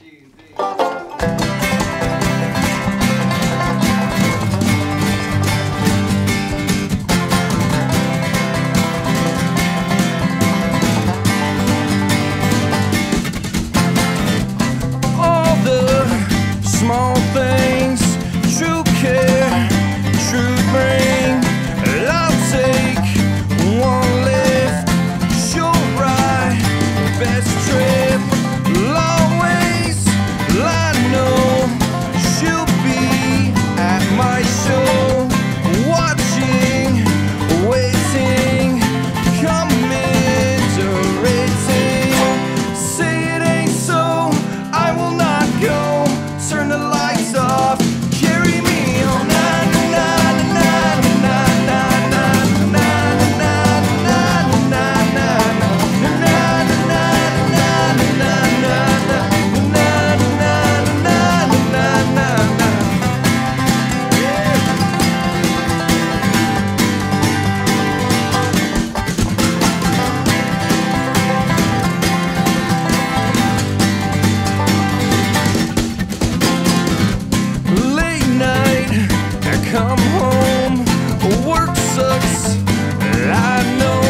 three. come home. Work sucks, I know.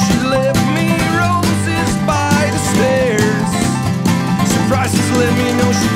She left me roses by the stairs. Surprises let me know she